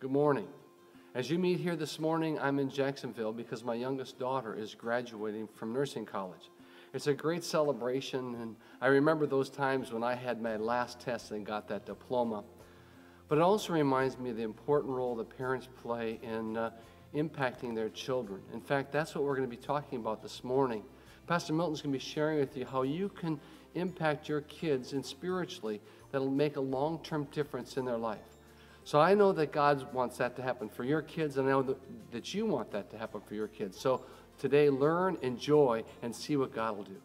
Good morning. As you meet here this morning, I'm in Jacksonville because my youngest daughter is graduating from nursing college. It's a great celebration, and I remember those times when I had my last test and got that diploma. But it also reminds me of the important role that parents play in uh, impacting their children. In fact, that's what we're going to be talking about this morning. Pastor Milton's going to be sharing with you how you can impact your kids and spiritually that'll make a long term difference in their life. So I know that God wants that to happen for your kids, and I know that, that you want that to happen for your kids. So today, learn, enjoy, and see what God will do.